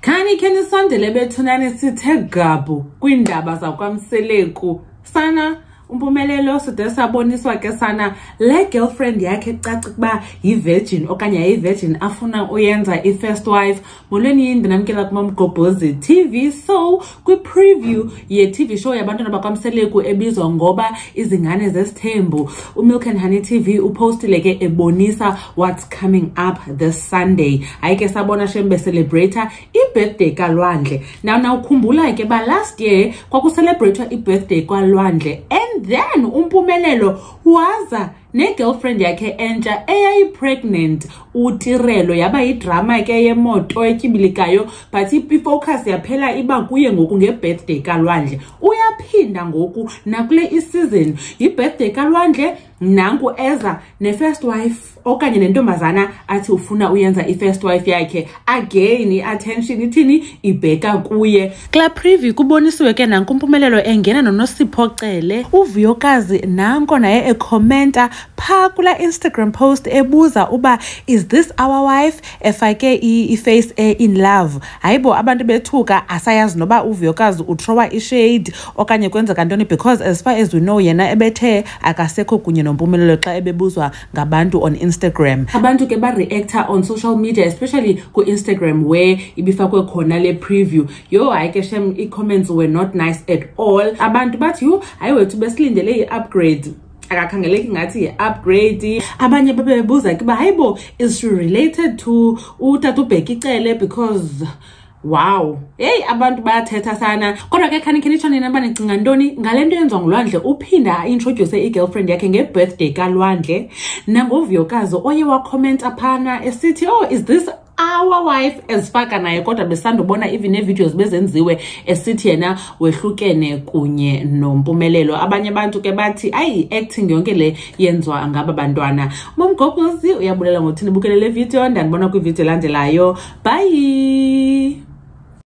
Khani khe nisondele bethunani sithe gqabhu kwiindaba zakwaMseleku sana umpumelelo side saboniswa ke sana le girlfriend yakhe caca ukuba yivirgin okanye yayivirgin afuna uyenza i-first wife molweni yini ndinamkela kumamgobhozi tv so kwipreview ye-tv show yabantwana bakwamseleku ebizwa ngoba izingane zesithembu umilk and honey tv upostile ke ebonisa what's coming up this sunday hayi ke sabona shem becelebrata ibirthday kalwandle now na ukhumbula ke ba last year kwakucelebrata ibirthday kwalwandle and then umpumelelo waza negirlfriend yakhe entsha eyayipregnant utirelo yaba yidrama ke yemoto etyibilikayo but ifocus yaphela iba kuye ngoku ngebirthday kalwandle uyaphinda ngoku nakule isizon yibirthday kalwandle nanku eza ne-first wife okanye nentombazana athi ufuna uyenza i-first wife yakhe again i-attention ithini ibheka kuye kula preview kubonisiwe ke nanku impumelelo engena nonosipho cele uvuyokazi nanko naye ekhomenta phaa kula instagram post ebuza uba is this our wife efake iface e in love hayi bo abantu bethuka asayazi noba uvuyokazi utrowa ishade okanye kwenzeka ntoni because as far as we know yena ebethe akasekho kunye nompumelelo xa ebebuzwa ngabantu on instagram abantu ke bareacta on social media especially ku-instagram where ibifakwe khona le preview yho hayi ke shem ii-comments were not nice at all abantu bathi yho hayi wethu besilindele i-upgrade akakhangeleki ngathi yi-upgrade abanye babebebuza ke uba hayi bo is she related to utata ubheka icele because Wow. Hey abantu bayathetha sana. Kodwa ke khani khenitsho nina uba nicinga ntoni ngale nto yenziwa nguLwandle uphinda aintroduce i-girlfriend yakhe ngebirthday kaLwandle nangovuyokazi oye wakhomenta phana esithi oh is this our wife ezifaka naye kodwa besandubona even nevideos bezenziwe esithi yena wehlukene kunye nompumelelo abanye abantu ke bathi ayi i-acting yonke le yenziwa ngaba bantwana umamgogozi uyabulela ngothini bukele le video ndandibona kwividiyo elandelayo bhayi